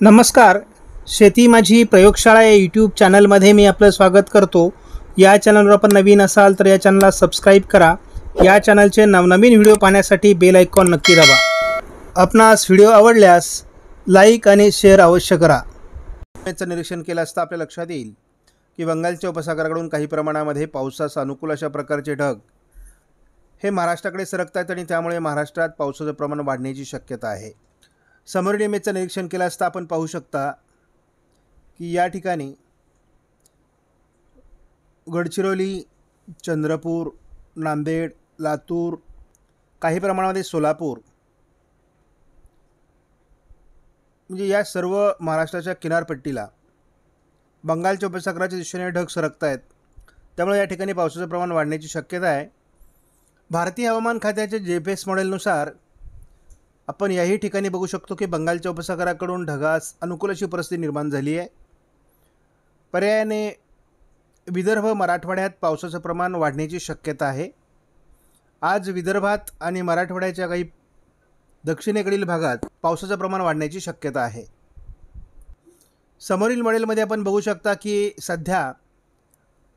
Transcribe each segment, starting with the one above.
नमस्कार. शेती माझी प्रयोगशाळा या यूट्यूब चॅनलमध्ये मी आपलं स्वागत करतो. या चॅनलवर आपण नवीन असाल तर या चॅनलला सबस्क्राईब करा. या चॅनलचे नवनवीन व्हिडिओ पाहण्यासाठी बेल आयकॉन नक्की दाबा. आपणास व्हिडिओ आवडल्यास लाईक आणि शेअर अवश्य करा. याचं निरीक्षण केलं असता आपल्या लक्षात येईल की बंगालच्या उपसागराकडून काही प्रमाणामध्ये पावसास अनुकूल अशा प्रकारचे ढग हे महाराष्ट्राकडे सरकत आहेत आणि त्यामुळे महाराष्ट्रात पावसाचं प्रमाण वाढण्याची शक्यता आहे. समोरील इमेजचं निरीक्षण केलं असता आपण पाहू शकता की या ठिकाणी गडचिरोली चंद्रपूर नांदेड लातूर काही प्रमाणामध्ये सोलापूर म्हणजे या सर्व महाराष्ट्राच्या किनारपट्टीला बंगालच्या उपसागराच्या दिशेने ढग सरकत आहेत त्यामुळे या ठिकाणी पावसाचं प्रमाण वाढण्याची शक्यता आहे. भारतीय हवामान खात्याच्या जे पी एस मॉडेलनुसार आपण याही ठिकाणी बघू शकतो की बंगालच्या उपसागराकडून ढगास अनुकूल अशी परिस्थिती निर्माण झाली आहे. पर्यायाने विदर्भ मराठवाड्यात पावसाचं प्रमाण वाढण्याची शक्यता आहे. आज विदर्भात आणि मराठवाड्याच्या काही दक्षिणेकडील भागात पावसाचं प्रमाण वाढण्याची शक्यता आहे. समोरील मॉडेलमध्ये आपण बघू शकता की सध्या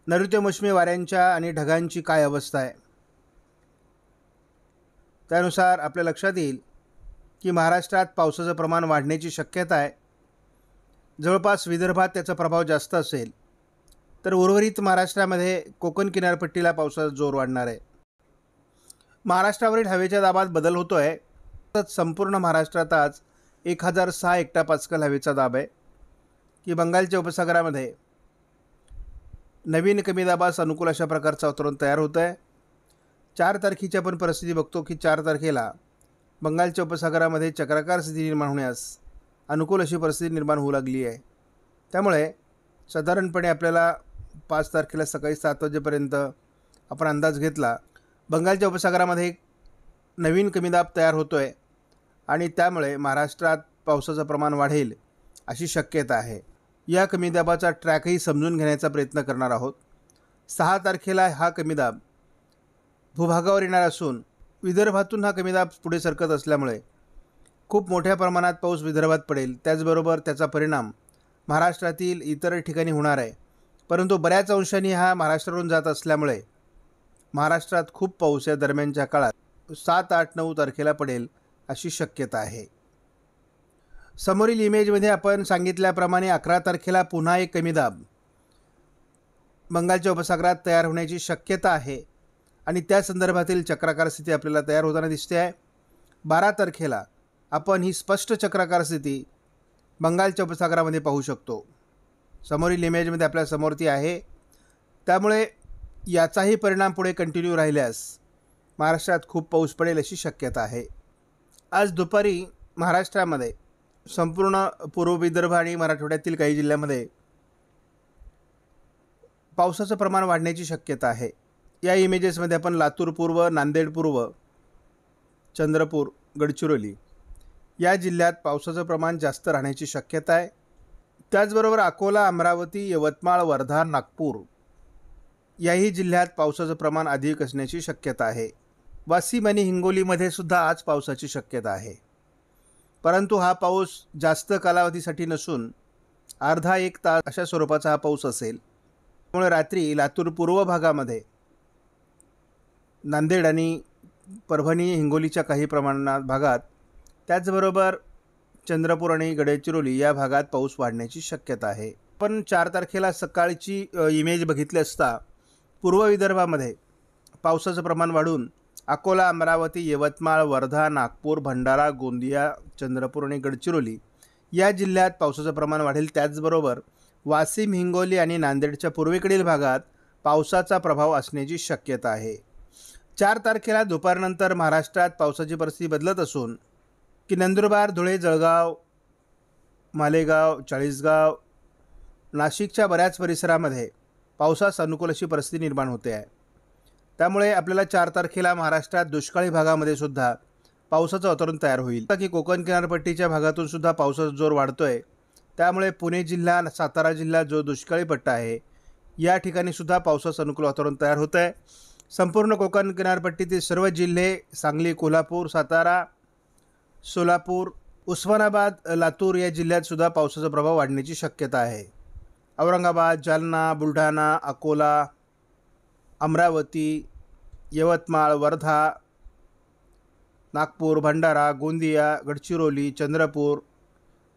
नैऋत्य मोसमी वाऱ्यांच्या आणि ढगांची काय अवस्था आहे. त्यानुसार आपल्या लक्षात येईल की महाराष्ट्रात पावसाचं प्रमाण वाढण्याची शक्यता आहे. जवळपास विदर्भात त्याचा प्रभाव जास्त असेल तर उर्वरित महाराष्ट्रामध्ये कोकण किनारपट्टीला पावसाचा जोर वाढणार आहे. महाराष्ट्रावरील हवेच्या दाबात बदल होतो आहे तसंच संपूर्ण महाराष्ट्रात आज एक हजार सहा एकटा पाचकल हवेचा दाब आहे. की बंगालच्या उपसागरामध्ये नवीन कमी दाबास अनुकूल अशा प्रकारचं वातावरण तयार होतं आहे चार तारखेची आपण परिस्थिती बघतो की चार तारखेला बंगालच्या उपसागरामध्ये चक्राकार स्थिती निर्माण होण्यास अनुकूल अशी परिस्थिती निर्माण होऊ लागली आहे. त्यामुळे साधारणपणे आपल्याला पाच तारखेला सकाळी सात वाजेपर्यंत आपण अंदाज घेतला बंगालच्या उपसागरामध्ये एक नवीन कमीदाब तयार होतो आहे आणि त्यामुळे महाराष्ट्रात पावसाचं प्रमाण वाढेल अशी शक्यता आहे. या कमीदाबाचा ट्रॅकही समजून घेण्याचा प्रयत्न करणार आहोत. सहा तारखेला हा कमीदाब भूभागावर येणार असून विदर्भातून हा कमीदाब पुढे सरकत असल्यामुळे खूप मोठ्या प्रमाणात पाऊस विदर्भात पडेल. त्याचबरोबर त्याचा परिणाम महाराष्ट्रातील इतर ठिकाणी होणार आहे. परंतु बऱ्याच अंशांनी हा महाराष्ट्रावरून जात असल्यामुळे महाराष्ट्रात खूप पाऊस या दरम्यानच्या काळात. सात आठ नऊ तारखेला पडेल अशी शक्यता आहे. समोरील इमेजमध्ये आपण सांगितल्याप्रमाणे अकरा तारखेला पुन्हा एक कमी दाब बंगालच्या उपसागरात तयार होण्याची शक्यता आहे. आणि त्या संदर्भातील चक्राकार स्थिती आपल्याला तयार होताना दिसते आहे. बारा तारखेला आपण ही स्पष्ट चक्राकार स्थिती बंगालच्या उपसागरामध्ये पाहू शकतो. समोरील इमेजमध्ये आपल्यासमोर ती आहे. त्यामुळे याचाही परिणाम पुढे कंटिन्यू राहिल्यास महाराष्ट्रात खूप पाऊस पडेल अशी शक्यता आहे. आज दुपारी महाराष्ट्रामध्ये संपूर्ण पूर्व विदर्भ आणि मराठवाड्यातील काही जिल्ह्यामध्ये पावसाचं प्रमाण वाढण्याची शक्यता आहे. या इमेजेसमध्ये आपण लातूर पूर्व नांदेड पूर्व चंद्रपूर गडचिरोली या जिल्ह्यात पावसाचं प्रमाण जास्त राहण्याची शक्यता आहे. त्याचबरोबर अकोला अमरावती यवतमाळ वर्धा नागपूर याही जिल्ह्यात पावसाचं प्रमाण अधिक असण्याची शक्यता आहे. वाशिम आणि हिंगोलीमध्ये सुद्धा आज पावसाची शक्यता आहे. परंतु हा पाऊस जास्त कालावधीसाठी नसून अर्धा एक तास अशा स्वरूपाचा हा पाऊस असेल. त्यामुळे रात्री लातूर पूर्व भागामध्ये नांदेड आणि परभणी हिंगोलीच्या काही प्रमाणात भागात त्याचबरोबर चंद्रपूर आणि गडचिरोली या भागात पाऊस वाढण्याची शक्यता आहे. पण चार तारखेला सकाळची इमेज बघितली असता पूर्व विदर्भामध्ये पावसाचं प्रमाण वाढून अकोला अमरावती यवतमाळ वर्धा नागपूर भंडारा गोंदिया चंद्रपूर आणि गडचिरोली या जिल्ह्यात पावसाचं प्रमाण वाढेल. त्याचबरोबर वाशिम हिंगोली आणि नांदेडच्या पूर्वेकडील भागात पावसाचा प्रभाव असण्याची शक्यता आहे. चार तारखेला दुपारनंतर महाराष्ट्रात पावसाची परिस्थिती बदलत असून की नंदुरबार धुळे जळगाव मालेगाव चाळीसगाव नाशिकच्या बऱ्याच परिसरामध्ये पावसास अनुकूल अशी परिस्थिती निर्माण होते आहे. त्यामुळे आपल्याला चार तारखेला महाराष्ट्रात दुष्काळी भागामध्ये सुद्धा पावसाचं वातावरण तयार होईल. की कोकण किनारपट्टीच्या भागातून सुद्धा पावसाचा जोर वाढतो आहे त्यामुळे पुणे जिल्हा सातारा जिल्हा जो दुष्काळी पट्टा आहे या ठिकाणी सुद्धा पावसाचं अनुकूल वातावरण तयार होतं आहे संपूर्ण कोकण किनारपट्टीतील सर्व जिल्हे सांगली कोल्हापूर सातारा सोलापूर उस्मानाबाद लातूर या जिल्ह्यात सुद्धा पावसाचा प्रभाव वाढण्याची शक्यता आहे. औरंगाबाद जालना बुलढाणा अकोला अमरावती यवतमाळ वर्धा नागपूर भंडारा गोंदिया गडचिरोली चंद्रपूर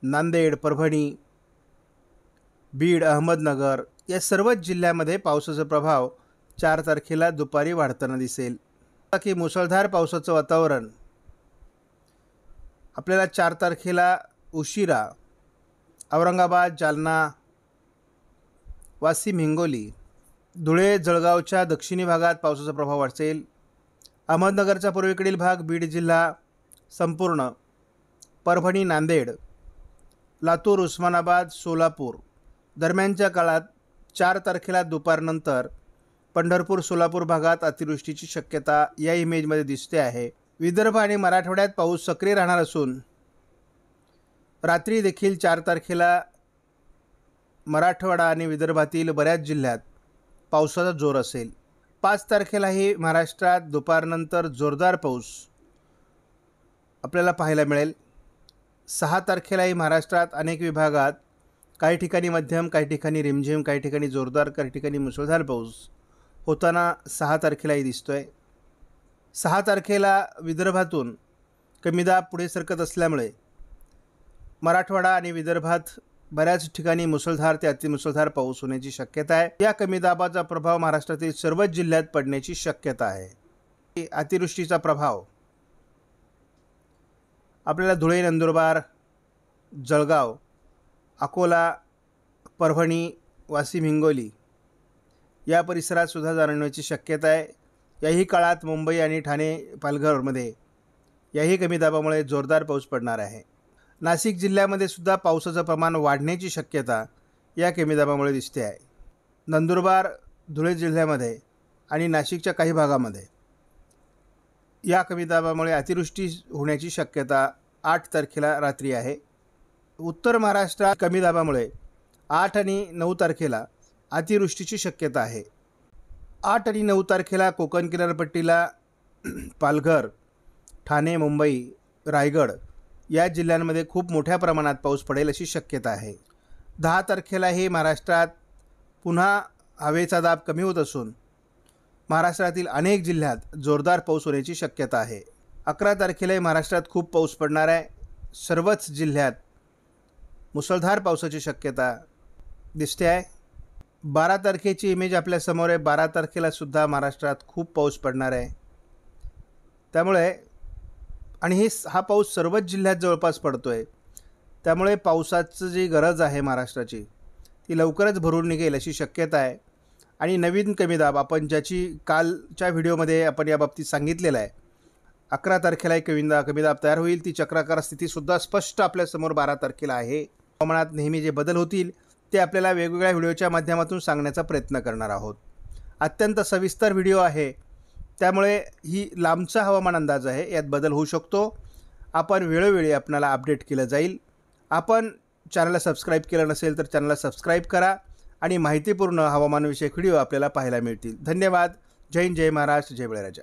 नांदेड परभणी बीड अहमदनगर या सर्वच जिल्ह्यामध्ये पावसाचा प्रभाव चार तारखेला दुपारी वाढताना दिसेल. की मुसळधार पावसाचं वातावरण. आपल्याला चार तारखेला उशिरा औरंगाबाद जालना वाशिम हिंगोली धुळे जळगावच्या दक्षिणी भागात पावसाचा प्रभाव वाढसेल. अहमदनगरचा पूर्वेकडील भाग बीड जिल्हा संपूर्ण परभणी नांदेड लातूर उस्मानाबाद सोलापूर दरम्यानच्या काळात चार तारखेला दुपारनंतर पंढरपूर सोलापूर भागात अतिवृष्टीची शक्यता या इमेजमध्ये दिसते आहे. विदर्भ आणि मराठवाड्यात पाऊस सक्रिय राहणार असून रात्री देखील चार तारखेला मराठवाडा आणि विदर्भातील बऱ्याच जिल्ह्यात पावसाचा जोर असेल. पाच तारखेलाही महाराष्ट्रात दुपारनंतर जोरदार पाऊस आपल्याला पाहायला मिळेल. सहा तारखेलाही महाराष्ट्रात अनेक विभागात काही ठिकाणी मध्यम काही ठिकाणी रिमझिम काही ठिकाणी जोरदार काही ठिकाणी मुसळधार पाऊस होताना सहा तारखेलाही दिसतो आहे सहा तारखेला विदर्भातून कमी दाब पुढे सरकत असल्यामुळे मराठवाडा आणि विदर्भात बऱ्याच ठिकाणी मुसळधार ते अतिमुसळधार पाऊस होण्याची शक्यता आहे. या कमी दाबाचा प्रभाव महाराष्ट्रातील सर्वच जिल्ह्यात पडण्याची शक्यता आहे. अतिवृष्टीचा प्रभाव. आपल्याला धुळे नंदुरबार जळगाव अकोला परभणी वाशिम हिंगोली या परिसरात सुद्धा जाणवण्याची शक्यता आहे. याही काळात मुंबई आणि ठाणे पालघरमध्ये याही कमी दाबामुळे जोरदार पाऊस पडणार आहे. नाशिक जिल्ह्यामध्ये सुद्धा पावसाचं प्रमाण वाढण्याची शक्यता या कमी दाबामुळे दिसते आहे. नंदुरबार धुळे जिल्ह्यामध्ये आणि नाशिकच्या काही भागामध्ये या कमी दाबामुळे अतिवृष्टी होण्याची शक्यता आठ तारखेला रात्री आहे. उत्तर महाराष्ट्रात कमी दाबामुळे आठ आणि नऊ तारखेला अतिवृष्टीची शक्यता आहे. आठ आणि नऊ तारखेला कोकण किनारपट्टीला पालघर ठाणे मुंबई रायगड या जिल्ह्यांमध्ये खूप मोठ्या प्रमाणात पाऊस पडेल अशी शक्यता आहे. दहा तारखेलाही महाराष्ट्रात पुन्हा हवेचा दाब कमी होत असून महाराष्ट्रातील अनेक जिल्ह्यात जोरदार पाऊस होण्याची शक्यता आहे. अकरा तारखेलाही महाराष्ट्रात खूप पाऊस पडणार आहे. सर्वच जिल्ह्यात मुसळधार पावसाची शक्यता दिसते आहे. बारा तारखेची इमेज आपल्यासमोर आहे. बारा तारखेला सुद्धा महाराष्ट्रात खूप पाऊस पडणार आहे. त्यामुळे आणि हे हा पाऊस सर्वच जिल्ह्यात जवळपास पडतो आहे त्यामुळे पावसाचं जी गरज आहे महाराष्ट्राची ती लवकरच भरून निघेल अशी शक्यता आहे. आणि नवीन कमी दाब आपण ज्याची कालच्या व्हिडिओमध्ये आपण याबाबतीत सांगितलेलं आहे. अकरा तारखेला एक कमी दाब कमी दाब तयार होईल. ती चक्राकार स्थितीसुद्धा स्पष्ट आपल्यासमोर बारा तारखेला आहे. हवामानात नेहमी जे बदल होतील ते आपल्याला वेगवेगळ्या व्हिडिओच्या माध्यमातून सांगण्याचा प्रयत्न करणार आहोत. अत्यंत सविस्तर व्हिडिओ आहे. त्यामुळे ही लांबचा हवामान अंदाज आहे. यात बदल होऊ शकतो. आपण वेळोवेळी आपणाला अपडेट केलं जाईल. आपण चॅनलला सबस्क्राईब केलं नसेल तर चॅनलला सबस्क्राईब करा आणि माहितीपूर्ण हवामानविषयक व्हिडिओ आपल्याला पाहायला मिळतील. धन्यवाद. जय हिंद जय महाराष्ट्र जय बळराजा.